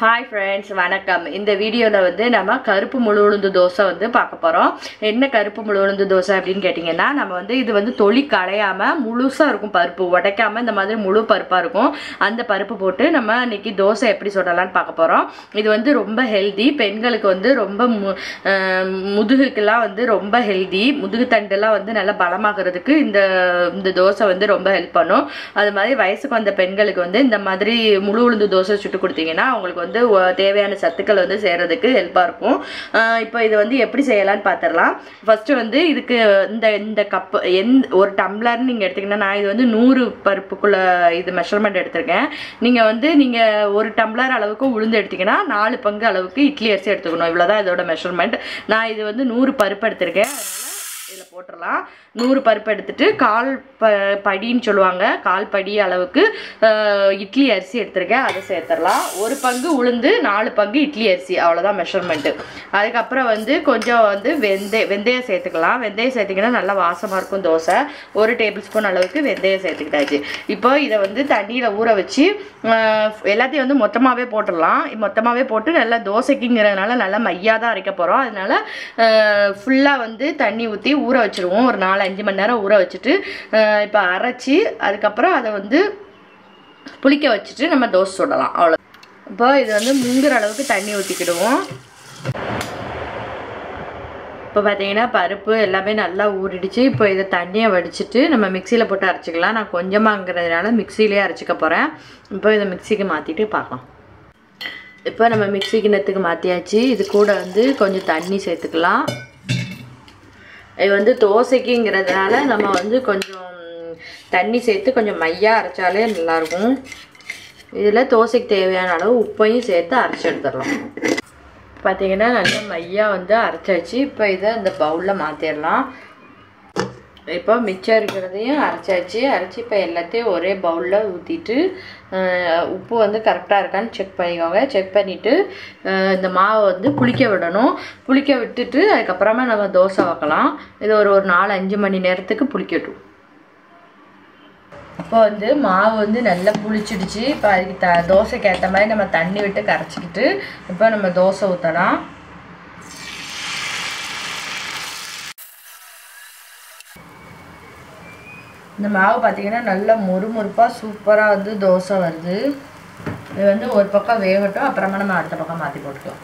Hi friends வணக்கம். இந்த வீடியோவில் வந்து நம்ம கருப்பு முழு உளுந்து தோசை வந்து பார்க்க போகிறோம் என்ன கருப்பு முழு உளுந்து தோசை அப்படின்னு கேட்டிங்கன்னா நம்ம வந்து இது வந்து தொளி களையாமல் முழுசாக இருக்கும் பருப்பு. உடைக்காமல் இந்த மாதிரி முழு பருப்பாக இருக்கும். அந்த பருப்பு போட்டு நம்ம இன்றைக்கி தோசை எப்படி சுடலாம்னு பார்க்க போகிறோம் இது வந்து ரொம்ப ஹெல்தி பெண்களுக்கு வந்து ரொம்ப மு முதுகுக்கெல்லாம் வந்து ரொம்ப ஹெல்தி முதுகு தண்டெல்லாம் வந்து நல்லா பலமாகிறதுக்கு இந்த இந்த தோசை வந்து ரொம்ப ஹெல்ப் பண்ணும். அது மாதிரி வயசுக்கு வந்த பெண்களுக்கு வந்து இந்த மாதிரி முழு உளுந்து தோசை சுட்டு கொடுத்தீங்கன்னா அவங்களுக்கு வந்து தேவையான சத்துக்கள் வந்து செய்கிறதுக்கு ஹெல்ப்பாக இருக்கும். இப்போ இது வந்து எப்படி செய்யலாம்னு பார்த்துடலாம் ஃபஸ்ட்டு வந்து இதுக்கு இந்த இந்த கப்பு எந்த ஒரு டம்ளர்னு நீங்கள் எடுத்தீங்கன்னா நான் இது வந்து நூறு பருப்புக்குள்ளே இது மெஷர்மெண்ட் எடுத்திருக்கேன். நீங்கள் வந்து நீங்கள் ஒரு டம்ளர் அளவுக்கு உளுந்து எடுத்தீங்கன்னா நாலு பங்கு அளவுக்கு இட்லி அரிசி எடுத்துக்கணும். இவ்வளோதான் இதோட மெஷர்மெண்ட் நான் இது வந்து நூறு பருப்பு எடுத்திருக்கேன். போட்டுடலாம் நூறு பருப்பு எடுத்துட்டு கால் ப படின்னு சொல்லுவாங்க. கால் படி அளவுக்கு இட்லி அரிசி எடுத்திருக்கேன். அதை சேர்த்துடலாம் ஒரு பங்கு உளுந்து நாலு பங்கு இட்லி அரிசி. அவ்வளோதான் மெஷர்மெண்ட்டு அதுக்கப்புறம் வந்து கொஞ்சம் வந்து வெந்தய வெந்தயம் சேர்த்துக்கலாம். வெந்தயம் சேர்த்திங்கன்னா நல்லா வாசமாக இருக்கும் தோசை. ஒரு டேபிள் ஸ்பூன் அளவுக்கு வெந்தயம் சேர்த்துக்கிட்டாச்சு. இப்போ இதை வந்து தண்ணியில் ஊற வச்சு எல்லாத்தையும் வந்து மொத்தமாகவே போட்டுடலாம் மொத்தமாகவே போட்டு நல்லா தோசைக்குங்கிறதுனால நல்லா மையாக தான் அரைக்க போகிறோம் அதனால ஃபுல்லாக வந்து தண்ணி ஊற்றி ஊற வச்சுருவோம். ஒரு நாலு அஞ்சு மணி நேரம் ஊற வச்சுட்டு இப்போ அரைச்சி அதுக்கப்புறம் அதை வந்து புளிக்க வச்சுட்டு நம்ம தோசை சுடலாம். அவ்வளோ இப்போ இது வந்து முங்குற அளவுக்கு தண்ணி ஊற்றிக்கிடுவோம் இப்போ பார்த்தீங்கன்னா பருப்பு எல்லாமே நல்லா ஊறிடுச்சு. இப்போ இதை தண்ணியை வடிச்சிட்டு நம்ம மிக்சியில் போட்டு அரைச்சிக்கலாம். நான் கொஞ்சமாங்கிறதுனால மிக்சியிலே அரைச்சிக்க போகிறேன் இப்போ இதை மிக்சிக்கு மாற்றிட்டு பார்க்கலாம். இப்போ நம்ம மிக்சி கிண்ணத்துக்கு மாற்றியாச்சு இது கூட வந்து கொஞ்சம் தண்ணி சேர்த்துக்கலாம். இது வந்து தோசைக்குங்கிறதுனால நம்ம வந்து கொஞ்சம் தண்ணி சேர்த்து கொஞ்சம் மையாக அரைச்சாலே நல்லாயிருக்கும். இதில் தோசைக்கு தேவையான அளவு உப்பையும் சேர்த்து அரைச்சி எடுத்துடலாம். பார்த்திங்கன்னா நல்லா மையாக வந்து அரைச்சாச்சு. இப்போ இதை இந்த பவுலில் மாற்றிடலாம் இப்போ மிச்சம் இருக்கிறதையும் அரைச்சாச்சு. அரைச்சி இப்போ எல்லாத்தையும் ஒரே பவுலில் ஊற்றிட்டு உப்பு வந்து கரெக்டாக இருக்கான்னு செக் பண்ணிக்கோங்க. செக் பண்ணிவிட்டு இந்த மாவை வந்து புளிக்க விடணும். புளிக்க விட்டுட்டு அதுக்கப்புறமா நம்ம தோசை வைக்கலாம். இது ஒரு ஒரு நாலு அஞ்சு மணி நேரத்துக்கு புளிக்கட்டும். இப்போ வந்து மாவு வந்து நல்லா புளிச்சிடுச்சு. இப்போ அதுக்கு த தோசைக்கு ஏற்ற மாதிரி நம்ம தண்ணி விட்டு கரைச்சிக்கிட்டு இப்போ நம்ம தோசை ஊற்றலாம் இந்த மாவு பார்த்தீங்கன்னா நல்லா முறுமுறுப்பாக சூப்பராக வந்து தோசை வருது. இது வந்து ஒரு பக்கம் வேகட்டும் அப்புறமா நம்ம அடுத்த பக்கம் மாற்றி போட்டுக்கலாம்.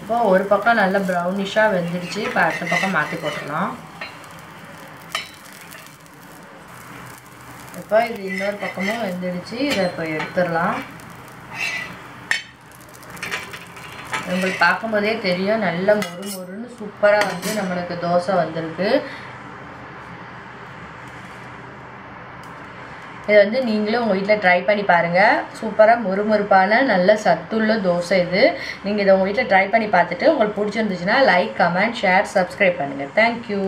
இப்போ ஒரு பக்கம் நல்லா ப்ரௌனிஷாக வெந்துடுச்சு இப்போ அடுத்த பக்கம் மாற்றி போட்டுடலாம் இப்போ இது இன்னொரு பக்கமும் வெந்துடுச்சு இதை இப்போ எடுத்துடலாம். உங்களுக்கு பார்க்கும்போதே தெரியும் நல்ல மொறு மொறுன்னு சூப்பராக வந்து நம்மளுக்கு தோசை வந்திருக்கு. இதை வந்து நீங்களும் உங்கள் வீட்டில் ட்ரை பண்ணி பாருங்கள் சூப்பராக முறுமுறுப்பான நல்ல சத்துள்ள தோசை இது. நீங்கள் இதை உங்கள் வீட்டில் ட்ரை பண்ணி பார்த்துட்டு உங்களுக்கு பிடிச்சிருந்துச்சுன்னா லைக் கமெண்ட் ஷேர் சப்ஸ்கிரைப் பண்ணுங்கள் தேங்க்யூ